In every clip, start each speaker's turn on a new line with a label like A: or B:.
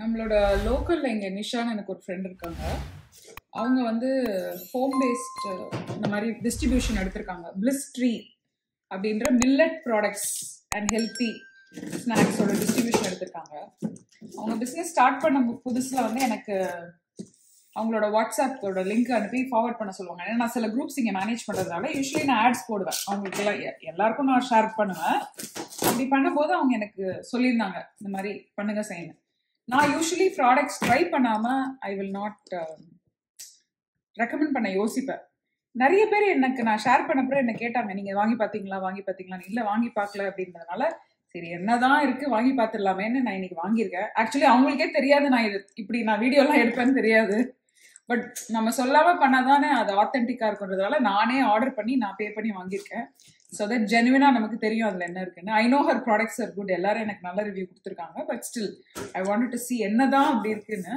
A: நம்மளோட லோக்கல்ல இங்க நிஷான்னு எனக்கு ஒரு ஃப்ரெண்ட் இருக்காங்க. அவங்க வந்து ஹோம் பேஸ்ட் இந்த மாதிரி டிஸ்ட்ரிபியூஷன் எடுத்திருக்காங்க. பிளிஸ் ட்ரீ அப்படின்ற மில்லட் ப்ராடக்ட்ஸ் அண்ட் ஹெல்த்தி ஸ்நாக்ஸோட டிஸ்ட்ரிபியூஷன் எடுத்திருக்காங்க. அவங்க பிஸ்னஸ் ஸ்டார்ட் பண்ண புதுசுல வந்து எனக்கு அவங்களோட வாட்ஸ்அப்போட லிங்க் அனுப்பி ஃபார்வர்ட் பண்ண சொல்லுவாங்க. ஏன்னா நான் சில குரூப்ஸ் இங்கே மேனேஜ் பண்ணுறதுனால யூஸ்வலி நான் ஆட்ஸ் போடுவேன். அவங்களுக்கு எல்லாம் எல்லாருக்கும் நான் ஷேர் பண்ணுவேன். அப்படி பண்ணும்போது அவங்க எனக்கு சொல்லியிருந்தாங்க இந்த மாதிரி பண்ணுங்க செய்யணும் நான் யூஸ்வலி ப்ராடக்ட்ஸ் ட்ரை பண்ணாமல் ஐ வில் நாட் ரெக்கமெண்ட் பண்ண யோசிப்பேன். நிறைய பேர் எனக்கு நான் ஷேர் பண்ணப்புறம் என்ன கேட்டாங்க நீங்கள் வாங்கி பார்த்தீங்களா வாங்கி பார்த்தீங்களா இல்லை வாங்கி பார்க்கல அப்படின்றதுனால சரி என்னதான் இருக்கு வாங்கி பார்த்துடலாமேன்னு நான் இன்னைக்கு வாங்கியிருக்கேன். ஆக்சுவலி அவங்களுக்கே தெரியாது நான் இது இப்படி நான் வீடியோலாம் எடுப்பேன்னு தெரியாது. பட் நம்ம சொல்லாம பண்ணாதானே அது ஆத்தென்டிக்கா இருக்குன்றதுனால நானே ஆர்டர் பண்ணி நான் பே பண்ணி வாங்கியிருக்கேன். ஸோ தட் ஜெனுவினா நமக்கு தெரியும் அதுல என்ன இருக்குன்னு. I know her products are good எல்லாரும் எனக்கு நல்ல ரிவ்யூ கொடுத்துருக்காங்க. But still I want to see என்னதான் அப்படி இருக்குன்னு.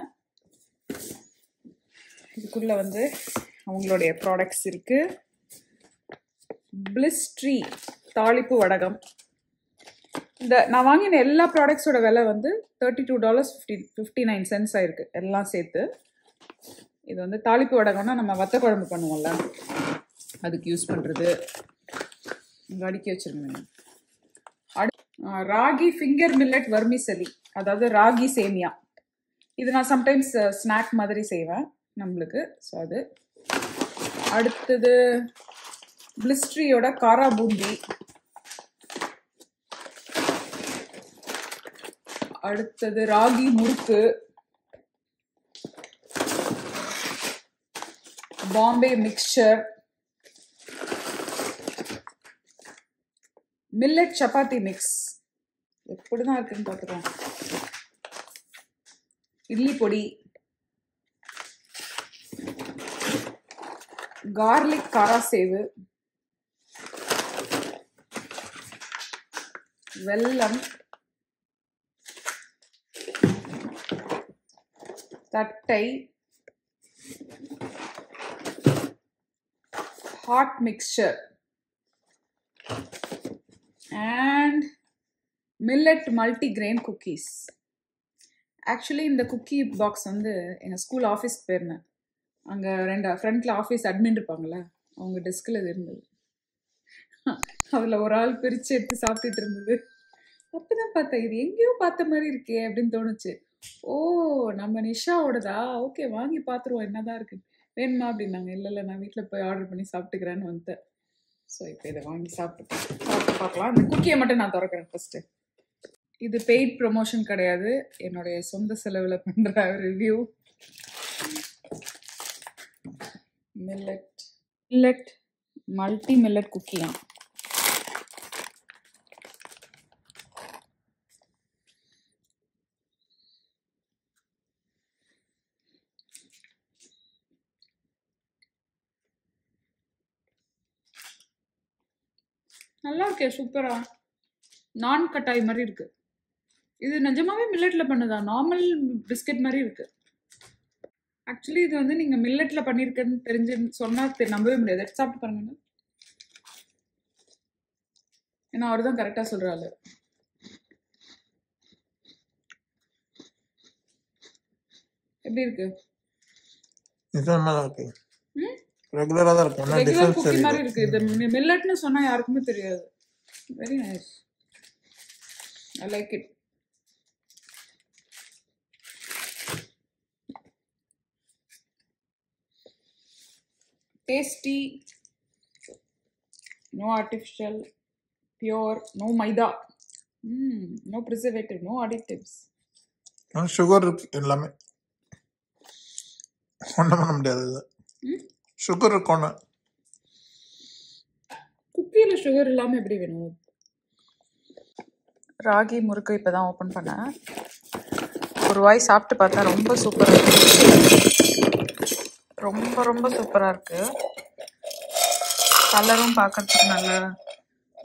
A: இதுக்குள்ள வந்து அவங்களுடைய ப்ராடக்ட்ஸ் இருக்கு. பிளிஸ்ட்ரி தாளிப்பு வடகம். இந்த நான் வாங்கின எல்லா ப்ராடக்ட்ஸோட விலை வந்து thirty two dollars fifty fifty nine cents ஆயிருக்கு எல்லாம் சேர்த்து. இது வந்து தாளிப்பு வடகம்னா நம்ம வத்த குழம்பு பண்ணுவோம்ல. அதுக்கு யூஸ் பண்ணுறது இங்கே அடுக்கி வச்சுருங்க அடு ராகி ஃபிங்கர் மில்லட் வர்மிசலி அதாவது ராகி சேமியா. இது நான் சம்டைம்ஸ் ஸ்நாக் மாதிரி செய்வேன் நம்மளுக்கு. ஸோ அது. அடுத்தது பிளிஸ்ட்ரியோட காரா பூந்தி. அடுத்தது ragi murukku. Bombay mixture millet chapati mix எப்படிதான் இருக்குன்னு பார்த்துக்கலாம். இட்லி பொடி. கார்லிக் காரா சேவு. வெல்லம். தட்டை. Hot mixture. And millet multigrain cookies actually இந்த குக்கி பாக்ஸ் வந்து எங்கள் ஸ்கூல் ஆஃபீஸ்க்கு போயிருந்தேன் அங்கே ரெண்டு ஃப்ரண்ட்டில் ஆஃபீஸ் அட்மின் இருப்பாங்கள்ல அவங்க டெஸ்கில் இது இருந்தது. அதில் ஒரு ஆள் பிரித்து எடுத்து சாப்பிட்டுட்டு இருந்தது. அப்போ தான் பார்த்தேன் இது எங்கேயோ பார்த்த மாதிரி இருக்கே அப்படின்னு தோணுச்சு. ஓ நம்ம நிஷாவோடதா? ஓகே வாங்கி பார்த்துருவோம் என்னதான் இருக்குது வேணுமா அப்படின்னாங்க. இல்லை இல்லை நான் வீட்டில் போய் ஆர்டர் பண்ணி சாப்பிட்டுக்கிறேன்னு வந்துட்டேன். ஸோ இப்போ இதை வாங்கி சாப்பிட்டு சாப்பிட்டு பார்க்கலாம். இந்த குக்கியை மட்டும் நான் திறக்கிறேன் ஃபஸ்ட்டு இது பெய்ட் ப்ரொமோஷன் கிடையாது. என்னுடைய சொந்த செலவில் பண்ணுற review millet millet multi millet குக்கியாம் இருக்கே சூப்பரா நான் கட்டாய் மாதிரி இருக்கு. இது நிஜமாவே மில்லட்ல பண்ணுதா? நார்மல் பிஸ்கட் மாதிரி இருக்கு. ஆக்சுவலி இது வந்து நீங்க மில்லட்ல பண்ணிருக்கேன்னு தெரிஞ்சு சொன்னா நம்பவே முடியாது. எடுத்து சாப்பிட்டு பாருங்க ஏன்னா அவர் தான் கரெக்டா சொல்றாரு. எப்படி இருக்கு?
B: இருக்கு ரெகுலரா தான் இருக்கும். என்ன
A: ரெகுலர் குக்கி மாதிரி இருக்கு. இது மில்லட்னு சொன்னா யாருக்குமே தெரியாது. Very nice I like it tasty. No artificial. Pure. No maida. Mm, no preservative. No additives.
B: Sugar இருக்கு எல்லாமே. ஒன்றும் பண்ண முடியாது சுகர் இருக்கு ஒன்று
A: குக்கியில் சுகர் இல்லாமல் எப்படி வேணும்? ராகி முறுக்கு இப்போ தான் ஓப்பன் பண்ணேன். ஒரு வாய் சாப்பிட்டு பார்த்தா ரொம்ப சூப்பராக இருக்கு. ரொம்ப ரொம்ப சூப்பராக இருக்கு. கலரும் பார்க்கறதுக்கு நல்ல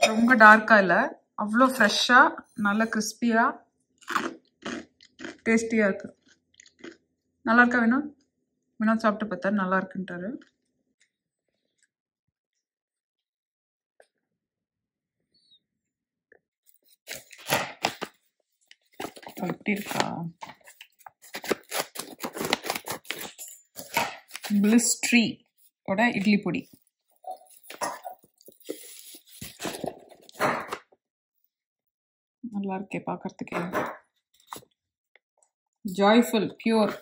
A: ரொம்ப டார்க்காக இல்லை. அவ்வளோ ஃப்ரெஷ்ஷாக நல்ல கிறிஸ்பியாக டேஸ்டியாக இருக்கு. நல்லாயிருக்கா வேணும் வினோத்? வினோத் சாப்பிட்டு பார்த்தா நல்லா இருக்குன்ட்டாரு. எப்படி இருக்கா பிளிஸ் ட்ரீ ஓட இட்லி பொடி. நல்லா இருக்கே பார்க்கறதுக்கே ஜாய்ஃபுல் பியூர்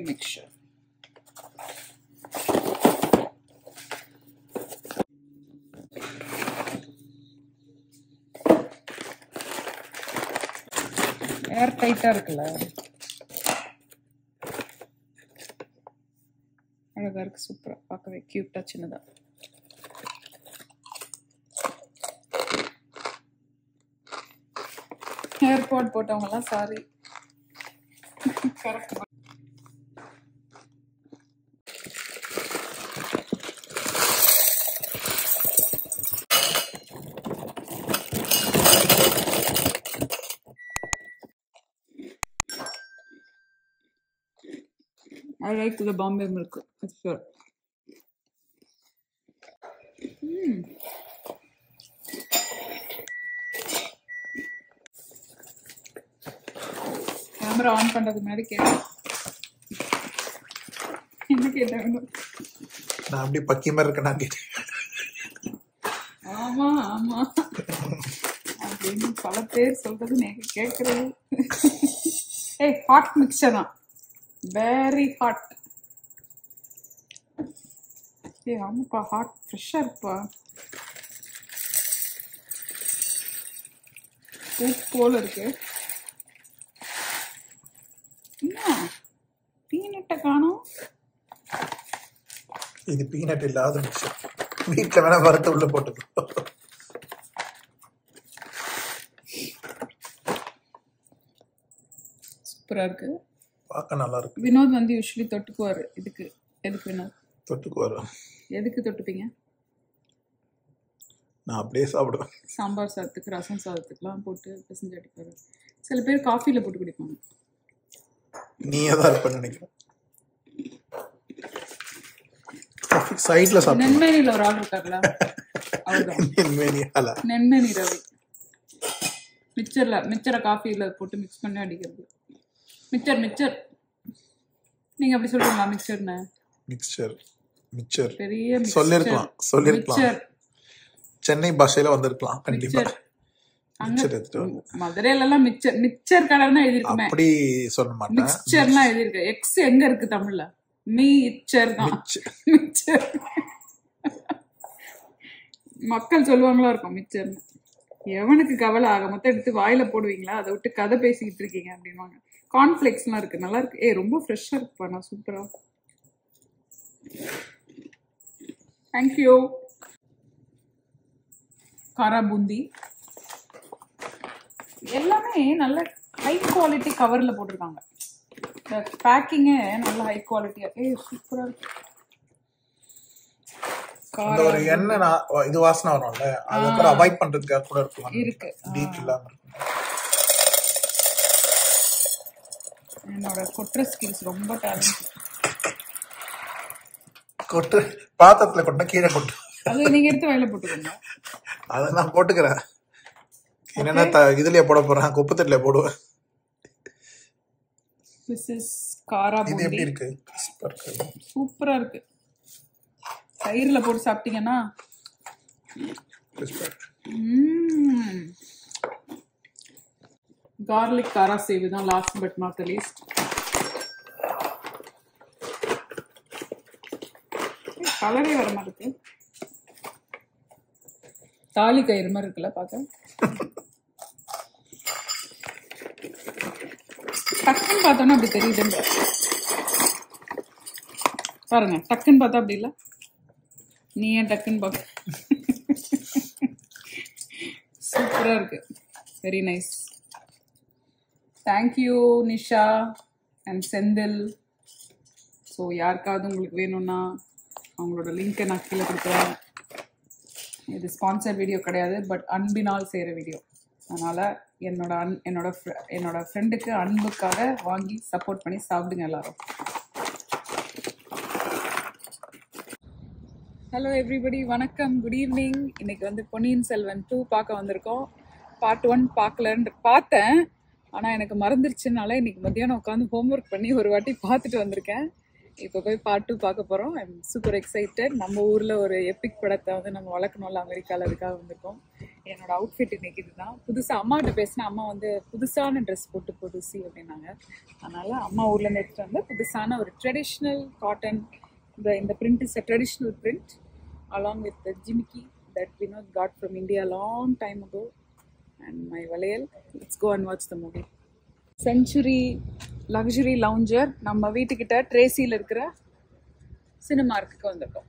A: மிக்சர் ஏர் டைட்டா இருக்குல்ல? அழகா இருக்கு சூப்பரா பார்க்கவே கியூட்டா சின்னதா. ஏர்பாட் போட்டவங்க எல்லாம் sorry correct I like the Bombay milk. It's good. Mm. Camera on பண்றதுக்கு முன்னாடி கேட்டேன் என்ன கேட்டாங்க
B: நான் அப்படி பக்கி மாதிரி இருக்கேன் நான் கேட்டேன்
A: ஆமா ஆமா அப்படின்னு பல பேர் சொல்றது கேக்குறது ஏய் ஹாட் மிக்சர் தான் வெரி ஹாட் ஏய் ஆமாப்பா ஹாட் ஃப்ரெஷ்ஷாக இருக்குப்பா சூப் போல இருக்கு. என்ன? பீனட்டை காணோம்.
B: இது பீனட் இல்லாத மிக்சர் வீட்டில் வேணா வறுத்து உள்ள போட்டுக்கோ.
A: சூப்பரா இருக்கு.
B: பார்க்க நல்லா இருக்கு
A: வினோத் வந்து யூஸ்வலி தொட்டுக்குவாரு. இதுக்கு எதுக்கு வினோத்?
B: தொட்டுக்கு வரும்
A: எதுக்கு தொட்டுப்பீங்க?
B: நான் அப்படியே சாப்பிடுவேன்.
A: சாம்பார் சாதத்துக்கு ரசம் சாதத்துக்குலாம் போட்டு பிசைஞ்சு அடிப்பாரு சில பேர் காஃபியில் போட்டு குடிப்பாங்க.
B: நீயே தான் இருப்பேன்னு நினைக்கிறேன். சைட்ல சாப்பிடுவேன்.
A: நென்மேனியில் ஒரு ஆள் இருக்கார்ல
B: மேனியால
A: நென்மேனி ரவி. மிச்சரில் மிச்சரை காஃபியில் போட்டு மிக்ஸ் பண்ணி அடிக்கிறது. மிச்சர் மிச்சர் நீங்கள் அப்படி சொல்றீங்களா மிக்சர்னு?
B: Mixer mixer.
A: பெரிய.
B: சொல்லிருக்கலாம் சொல்லிருக்கலாம் சென்னை பாஷையில வந்திருக்கலாம் கண்டிப்பா. மிக்சர்.
A: மதுரையில எல்லாம் மிக்சர் மிக்சர் கடைன்னா எழுதிருக்குமே
B: அப்படி சொல்ல மாட்டேன்.
A: மிக்சர்லாம் எழுதிருக்கு எக்ஸ் எங்க இருக்கு தமிழ்ல? மீச்சர் தான். மக்கள் சொல்லுவாங்களா இருக்கும் மிச்சர்னு எவனுக்கு கவலை ஆக? மொத்தம் எடுத்து வாயில போடுவீங்களா? அதை விட்டு கதை பேசிக்கிட்டு இருக்கீங்க அப்படின்வாங்க கார்ன்ஃபிளெக்ஸ்லாம் இருக்கு. நல்லா இருக்கு. ஏய் ரொம்ப ஃப்ரெஷ்ஷா இருக்குப்பா. நான் சூப்பரா தேங்க்யூ காரா பூந்தி எல்லாமே நல்ல ஹை குவாலிட்டி கவர்ல போட்டிருக்காங்க. பேக்கிங்கே நல்ல ஹை குவாலிட்டியா ஏய் சூப்பரா இருக்கு.
B: ஒரு எண்ணெய் இது வாசனை வரும்ல? அது கூட அவாய்ட் பண்றதுக்காக கூட இருக்கலாம்
A: இருக்கு.
B: டீப் இல்லாம.
A: என்னோட கொட்டுற ஸ்கில்ஸ் ரொம்ப டேலண்ட்
B: கொட்டு பாத்திரத்துல கொட்டினா கீழே கொட்டு.
A: அது நீங்க எடுத்து வாயில போட்டுக்கோங்க.
B: அதை நான் போட்டுக்கிறேன் என்னன்னா இதுலயே போட போறேன் குப்பத்தட்டுல போடுவேன்.
A: திஸ் இஸ் காரா
B: இது
A: பூந்தி.
B: எப்படி இருக்கு? கிறிஸ்பா இருக்கு.
A: சூப்பரா இருக்கு. தயிர்ல போட்டு சாப்பிட்டீங்கன்னா கார்லிக் காரா சேவு தான் லாஸ்ட் பட் நாட் லீஸ்ட் கலரே வர மாதிரி இருக்கு. தாலி கயிறு மாதிரி இருக்குல்ல பார்க்க. டக்குன்னு பார்த்தோன்னா அப்படி தெரியுது. பாருங்க டக்குன்னு பார்த்தா அப்படி இல்லை. நீ ஏன் டக்குன்னு பார்க்க? சூப்பராக இருக்கு. Very nice thank you Nisha and Senthil so யாருக்காவது உங்களுக்கு வேணும்னா அவங்களோட லிங்க்கை நான் கீழே கொடுக்குறேன். இது ஸ்பான்சர் வீடியோ கிடையாது பட் அன்பினால் செய்கிற வீடியோ அதனால் என்னோட அன் என்னோட என்னோட ஃப்ரெண்டுக்கு அன்புக்காக வாங்கி சப்போர்ட் பண்ணி சாப்பிடுங்க எல்லாரும். ஹலோ எவ்ரிபடி வணக்கம். குட் ஈவினிங் இன்னைக்கு வந்து பொன்னியின் செல்வன் டூ பார்க்க வந்திருக்கோம். பார்ட் ஒன் பார்க்கலன்னு பார்த்தேன். ஆனால் எனக்கு மறந்துருச்சுனால இன்னைக்கு மத்தியானம் உட்காந்து ஹோம்ஒர்க் பண்ணி ஒரு வாட்டி பார்த்துட்டு வந்திருக்கேன். இப்போ போய் பார்ட் டூ பார்க்க போகிறோம் ஐம் சூப்பர் எக்ஸைட்டட் நம்ம ஊரில் ஒரு எப்பிக் படத்தை வந்து நம்ம வளர்க்கணும்ல அமெரிக்காவில் அதுக்காக வந்திருக்கோம். என்னோட அவுட்ஃபிட் இன்னைக்கு இதுதான். புதுசாக அம்மாட்ட பேசினா அம்மா வந்து புதுசான ட்ரெஸ் போட்டு புதுசி அப்படின்னாங்க. அதனால் அம்மா ஊரில் எடுத்துகிட்டு வந்து புதுசான ஒரு ட்ரெடிஷ்னல் காட்டன் இந்த இந்த print is a traditional print along with jimikki that jimiki that Vinod got from India a long and my Valayal. Let's go and watch the movie. Century luxury lounger நம்ம வீட்டுக்கிட்ட ட்ரேசியில் இருக்கிற சினிமார்க்கு வந்திருக்கோம்.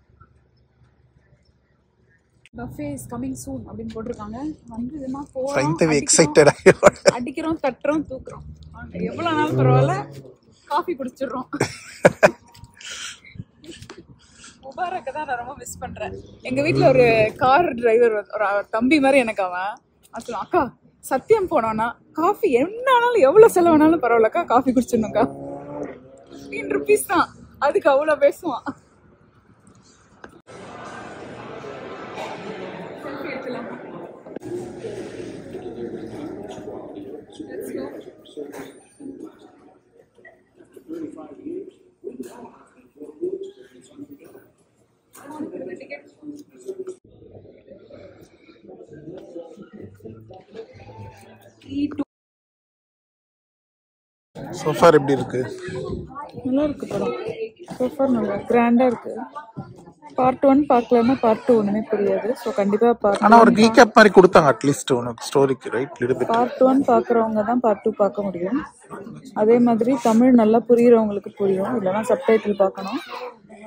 A: Buffet is coming soon அப்படின்னு போட்டிருக்காங்க. வந்ததுன்னா போகிறோம்
B: excited
A: அடிக்கிறோம். தட்டுறோம் தூக்குறோம். வாங்க, எவ்வளவு நாள் பரவாயில்ல? காஃபி குடிச்சிடுறோம். முபாரக்கை தான் நான் ரொம்ப மிஸ் பண்றேன். எங்க வீட்ல ஒரு கார் டிரைவர் ஒரு தம்பி மாதிரி எனக்கு அவன். அவன் அக்கா சத்தியம் போனோன்னா காஃபி என்ன ஆனாலும் எவ்வளவு செலவானாலும் பரவாயில்லக்கா காஃபி குடிச்சிடணும்க்கா. ஃபிஃப்டீன் ருபீஸ் தான். அதுக்கு அவ்வளவு பேசுவான்.
B: சோஃபார் எப்படி இருக்கு?
A: நல்லா இருக்கு படம் சூப்பர் நல்லா. கிராண்டா இருக்கு. பார்ட் ஒன் பார்க்கலன்னா பார்ட் டூ ஒண்ணுமே புரியாது. ஸோ கண்டிப்பா பார்ட்
B: ஆனா ஒரு ரீகேப் மாதிரி கொடுத்தாங்க அட்லீஸ்ட் உனக்கு ஸ்டோரிக்கு ரைட்
A: பார்ட் ஒன் பார்க்குறவங்க தான் பார்ட் டூ பார்க்க முடியும். அதே மாதிரி தமிழ் நல்லா புரியுறவங்களுக்கு புரியும். இல்லைன்னா சப்டைட்டில் பார்க்கணும்.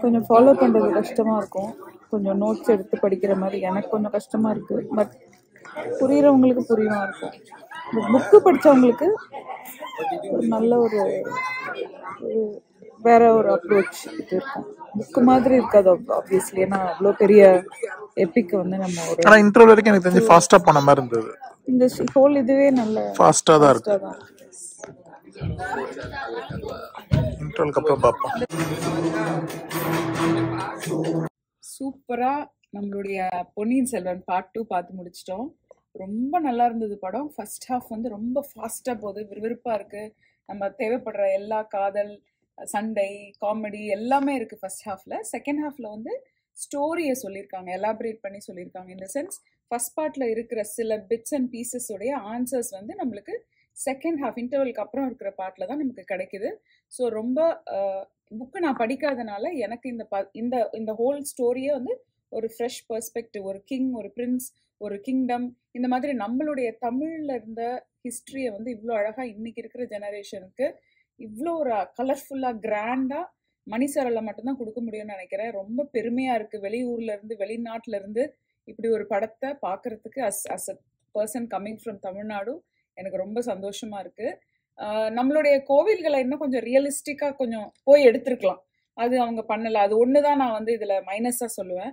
A: கொஞ்சம் ஃபாலோ பண்ணுறது கஷ்டமாக இருக்கும். கொஞ்சம் நோட்ஸ் எடுத்து படிக்கிற மாதிரி எனக்கு கொஞ்சம் கஷ்டமாக இருக்குது பட் புரியுறவங்களுக்கு புரியுமா இருக்கும். புக்கு படித்தவங்களுக்கு ஒரு நல்ல ஒரு ஒரு வேற ஒரு அப்ரோச் இது இருக்கும். புக்கு மாதிரி இருக்காது ஆப்வியஸ்லி ஏன்னா அவ்வளோ பெரிய எப்பிக் வந்து நம்ம ஒரு
B: ஆனா இன்டர்வல் வரைக்கும் எனக்கு தெரிஞ்சு ஃபாஸ்டா போன மாதிரி இருந்தது.
A: இந்த ஹோல் இதுவே நல்ல
B: ஃபாஸ்டா தான் இருக்கு.
A: தான்.
B: இன்டர்வலுக்கு அப்புறம் பார்ப்போம்
A: சூப்பரா நம்மளுடைய பொன்னியின் செல்வன் பார்ட் டூ பார்த்து முடிச்சிட்டோம். ரொம்ப நல்லா இருந்தது படம். ஃபர்ஸ்ட் ஹாஃப் வந்து ரொம்ப ஃபாஸ்ட்டாக போகுது. விறுவிறுப்பாக இருக்குது நம்ம தேவைப்படுற எல்லா காதல் சண்டை காமெடி எல்லாமே இருக்குது ஃபர்ஸ்ட் ஹாஃபில் செகண்ட் ஹாஃப்ல வந்து ஸ்டோரியை சொல்லியிருக்காங்க. எலாபரேட் பண்ணி சொல்லியிருக்காங்க. இந்த சென்ஸ் ஃபர்ஸ்ட் பார்ட்டில் இருக்கிற சில பிட்ஸ் அண்ட் பீசஸோடைய ஆன்சர்ஸ் வந்து நம்மளுக்கு செகண்ட் ஹாஃப் இன்டர்வலுக்கு அப்புறம் இருக்கிற பாட்டில் தான் நமக்கு கிடைக்குது. ஸோ ரொம்ப புக்கு நான் படிக்காதனால எனக்கு இந்த ப இந்த இந்த ஹோல் ஸ்டோரியை வந்து ஒரு ஃப்ரெஷ் பெர்ஸ்பெக்டிவ் ஒரு கிங் ஒரு பிரின்ஸ் ஒரு கிங்டம் இந்த மாதிரி நம்மளுடைய தமிழ்ல இருந்த ஹிஸ்ட்ரியை வந்து இவ்வளோ அழகா இன்னைக்கு இருக்கிற ஜெனரேஷனுக்கு இவ்வளோ ஒரு கலர்ஃபுல்லாக கிராண்டாக மணிசரல மட்டும்தான் கொடுக்க முடியும்னு நினைக்கிறேன். ரொம்ப பெருமையா இருக்கு. வெளியூர்ல இருந்து வெளிநாட்டுல இருந்து இப்படி ஒரு படத்தை பார்க்கறதுக்கு as as a person coming from Tamil Nadu எனக்கு ரொம்ப சந்தோஷமா இருக்கு. நம்மளுடைய கோவில்களை இன்னும் கொஞ்சம் ரியலிஸ்டிக்கா கொஞ்சம் போய் எடுத்துருக்கலாம். அது அவங்க பண்ணல. அது ஒன்று தான் நான் வந்து இதுல மைனஸா சொல்லுவேன்.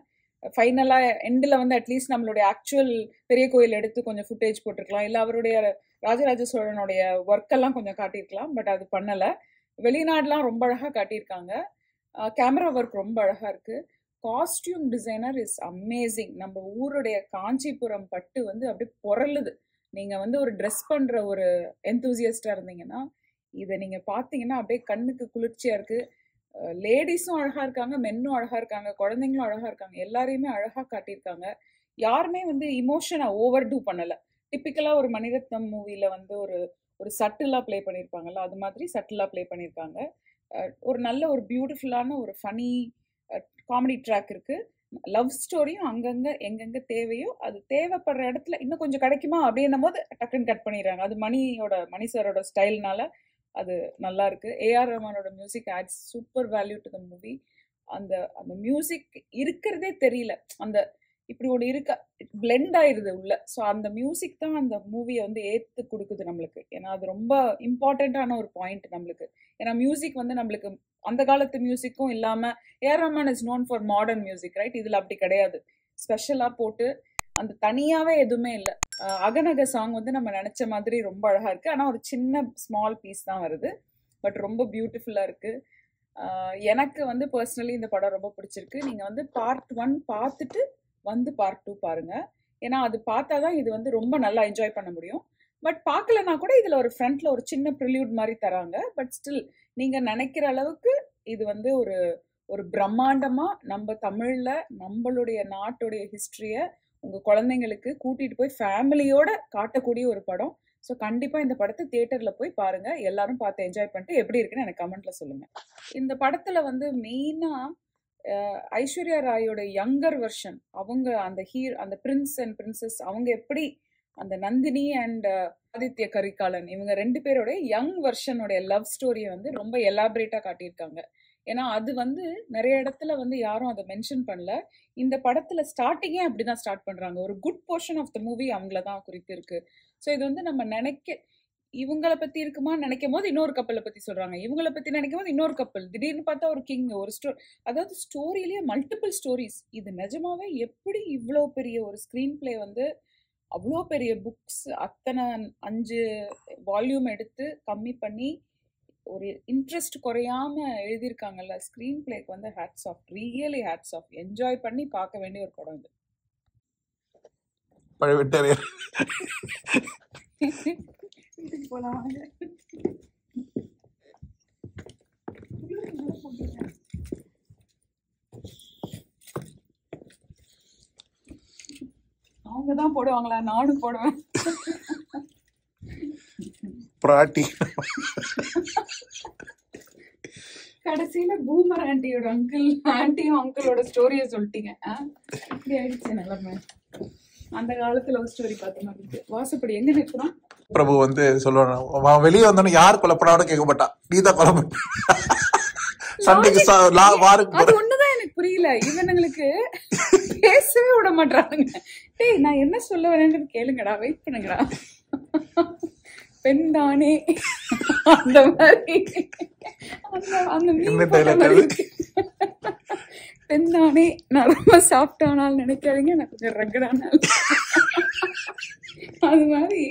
A: ஃபைனலா எண்டில் வந்து அட்லீஸ்ட் நம்மளுடைய ஆக்சுவல் பெரிய கோயில் எடுத்து கொஞ்சம் ஃபுட்டேஜ் போட்டிருக்கலாம். இல்லை அவருடைய ராஜராஜ சோழனுடைய ஒர்க்கெல்லாம் கொஞ்சம் காட்டியிருக்கலாம் பட் அது பண்ணலை. வெளிநாடுலாம் ரொம்ப அழகாக காட்டியிருக்காங்க. கேமரா ஒர்க் ரொம்ப அழகாக இருக்குது காஸ்டியூம் டிசைனர் இஸ் அமேசிங் நம்ம ஊருடைய காஞ்சிபுரம் பட்டு வந்து அப்படியே புரளுது. நீங்கள் வந்து ஒரு ட்ரெஸ் பண்ணுற ஒரு எந்தூசியஸ்டாக இருந்தீங்கன்னா இதை நீங்கள் பார்த்தீங்கன்னா அப்படியே கண்ணுக்கு குளிர்ச்சியாக இருக்குது லேடிஸும் அழகா இருக்காங்க மென்னும் அழகா இருக்காங்க குழந்தைங்களும் அழகா இருக்காங்க எல்லாரையுமே அழகா காட்டியிருக்காங்க. யாருமே வந்து இமோஷனை ஓவர் டூ பண்ணல டிப்பிக்கலா ஒரு மணிரத்னம் மூவில வந்து ஒரு ஒரு சட்டிலா ப்ளே பண்ணியிருப்பாங்கல்ல அது மாதிரி சட்டிலா ப்ளே பண்ணியிருக்காங்க. ஒரு நல்ல ஒரு பியூட்டிஃபுல்லான ஒரு ஃபனி காமெடி ட்ராக் இருக்கு. லவ் ஸ்டோரியும் அங்கங்க எங்கெங்க தேவையோ அது தேவைப்படுற இடத்துல இன்னும் கொஞ்சம் கிடைக்குமா அப்படின்னும் போது டக்குன்னு கட் பண்ணிடுறாங்க. அது மணியோட மணி சாரோட ஸ்டைல்னால அது நல்லா இருக்கு. AR ரஹ்மானோட music adds super value to the movie அந்த அந்த மியூசிக் இருக்கிறதே தெரியல. அந்த இப்படி ஒன்று இருக்க பிளெண்ட் ஆயிடுது உள்ள. ஸோ அந்த மியூசிக் தான் அந்த மூவியை வந்து ஏற்று கொடுக்குது நம்மளுக்கு. ஏன்னா அது ரொம்ப இம்பார்ட்டண்ட்டான ஒரு பாயிண்ட் நம்மளுக்கு. ஏன்னா மியூசிக் வந்து நம்மளுக்கு அந்த காலத்து மியூசிக்கும் இல்லாமல் A R Rahman is known for modern music right இதில் அப்படி கிடையாது. ஸ்பெஷலாக போட்டு அந்த தனியாகவே எதுவுமே இல்லை. அகநக சாங் வந்து நம்ம நினச்ச மாதிரி ரொம்ப அழகாக இருக்குது ஆனால் ஒரு சின்ன ஸ்மால் பீஸ் தான் வருது. பட் ரொம்ப பியூட்டிஃபுல்லாக இருக்குது எனக்கு வந்து பர்சனலி இந்த படம் ரொம்ப பிடிச்சிருக்கு. நீங்கள் வந்து பார்ட் ஒன் பார்த்துட்டு வந்து பார்ட் டூ பாருங்க. ஏன்னா அது பார்த்தா தான் இது வந்து ரொம்ப நல்லா என்ஜாய் பண்ண முடியும். பட் பார்க்கலனா கூட இதில் ஒரு ஃப்ரண்ட்ல ஒரு சின்ன ப்ரிலியூட் மாதிரி தராங்க. பட் ஸ்டில் நீங்கள் நினைக்கிற அளவுக்கு இது வந்து ஒரு ஒரு பிரம்மாண்டமாக நம்ம தமிழில் நம்மளுடைய நாட்டுடைய ஹிஸ்ட்ரியை உங்கள் குழந்தைங்களுக்கு கூட்டிகிட்டு போய் ஃபேமிலியோட காட்டக்கூடிய ஒரு படம். ஸோ கண்டிப்பாக இந்த படத்தை தியேட்டர்ல போய் பாருங்கள் எல்லாரும் பார்த்து என்ஜாய் பண்ணிட்டு எப்படி இருக்குன்னு எனக்கு கமெண்ட்டில் சொல்லுங்கள் இந்த படத்தில் வந்து மெயினாக ஐஸ்வர்யா ராயோட யங்கர் வெர்ஷன் அவங்க அந்த ஹீர் அந்த பிரின்ஸ் அண்ட் பிரின்சஸ் அவங்க எப்படி அந்த நந்தினி அண்ட் ஆதித்ய கரிகாலன் இவங்க ரெண்டு பேரோட யங் வெர்ஷனோட லவ் ஸ்டோரியை வந்து ரொம்ப எலாபரேட்டாக காட்டியிருக்காங்க. ஏன்னா அது வந்து நிறைய இடத்துல வந்து யாரும் அதை மென்ஷன் பண்ணல. இந்த படத்துல ஸ்டார்டிங்கே அப்படிதான் ஸ்டார்ட் பண்றாங்க. ஒரு good portion of the movie அவங்கள தான் குறித்து இருக்கு ஸோ இது வந்து நம்ம நினைக்க இவங்கள பத்தி இருக்குமா நினைக்கும் போது இன்னொரு கப்பலை பத்தி சொல்றாங்க. இவங்கள பத்தி நினைக்கும் போது இன்னொரு கப்பல் திடீர்னு பார்த்தா ஒரு கிங் ஒரு ஸ்டோரி அதாவது ஸ்டோரியிலேயே மல்டிபிள் ஸ்டோரிஸ் இது நிஜமாவே எப்படி இவ்வளோ பெரிய ஒரு ஸ்க்ரீன் பிளே வந்து அவ்வளோ பெரிய புக்ஸ் அத்தனை அஞ்சு வால்யூம் எடுத்து கம்மி பண்ணி ஒரு இன்ட்ரெஸ்ட் குறையாம எழுதியிருக்காங்கல்ல ஸ்க்ரீன் பிளேக்கு வந்து hats off really hats off enjoy பண்ணி பார்க்க வேண்டிய ஒரு படம் இது. வாங்க. அவங்க தான் போடுவாங்களா? நானும் போடுவேன்.
B: பிராட்டி.
A: கடைசியில பூமர் ஆண்டியோட அங்கிள் ஆண்டியும் அங்கிளோட ஸ்டோரியை சொல்லிட்டீங்க. ஆ? இப்படி ஆயிடுச்சு நிலைமை. அந்த காலத்துல ஒரு ஸ்டோரி பார்த்த மாதிரி இருக்கு. வாசப்படி எங்க நிற்கிறோம்
B: பிரபு வந்து சொல்லுவான் வெளியே வந்தோன்னு யார் கொலை பண்ணான்னு கேட்க மாட்டான் நீ தான் கொலை பண்ண சண்டைக்கு வாருக்கு
A: அது ஒண்ணுதான் எனக்கு புரியல. இவனுங்களுக்கு பேசவே விட மாட்டாங்க டேய் நான் என்ன சொல்ல வரேன்னு கேளுங்கடா வெயிட் பண்ணுங்கடா. பெண் தானே அந்த மாதிரி. அந்த. பெண் தானே நான் ரொம்ப சாஃப்டானால் நினைக்காதீங்க. நான் கொஞ்சம் ரகடானால் அது மாதிரி.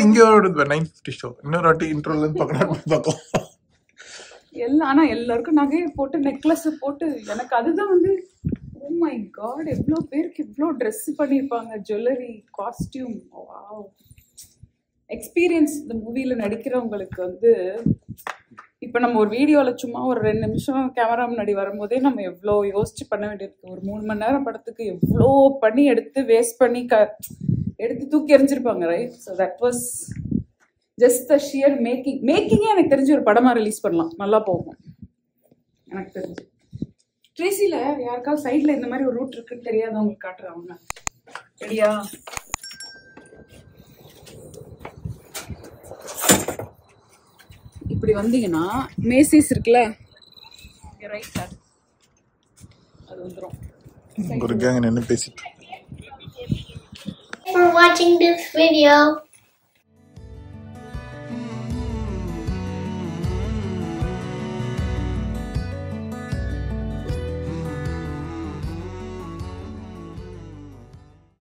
B: எங்கேயோ நைன் ஃபிஃப்டி ஷோ இன்னொரு வாட்டி இன்ட்ரோல இருந்து பார்க்கணும் பார்க்கலாம்.
A: எல்லாம் ஆனா எல்லாருக்கும் நகையை போட்டு நெக்லஸ் போட்டு எனக்கு அதுதான் வந்து ஓ மை காட் எவ்வளோ பேருக்கு இவ்வளோ ட்ரெஸ் பண்ணியிருப்பாங்க ஜுவல்லரி காஸ்டியூம் வாவ் எக்ஸ்பீரியன்ஸ் இந்த மூவியில் நடிக்கிறவங்களுக்கு வந்து இப்போ நம்ம ஒரு வீடியோவில் சும்மா ஒரு ரெண்டு நிமிஷம் கேமரா முன்னாடி வரும்போதே நம்ம எவ்வளோ யோசிச்சு பண்ண வேண்டியிருக்கு. ஒரு மூணு மணி நேரம் படத்துக்கு எவ்வளோ பண்ணி எடுத்து வேஸ்ட் பண்ணி க எடுத்து தூக்கி எறிஞ்சிருப்பாங்க right so that was just the sheer making மேக்கிங்கே எனக்கு தெரிஞ்சு ஒரு படமாக ரிலீஸ் பண்ணலாம். நல்லா போகும். எனக்கு தெரிஞ்சு. ட்ரேசியில் யாருக்காவது சைடில் இந்த மாதிரி ஒரு ரூட் இருக்குன்னு தெரியாதவங்களுக்கு காட்டுறாங்க சரியா இப்படி வந்தீங்கன்னா மேசிஸ் இருக்குல்ல? ரைட் அது வந்துடும்
B: ஒரு கேங்க நின்று பேசிட்டு.
C: For watching this video.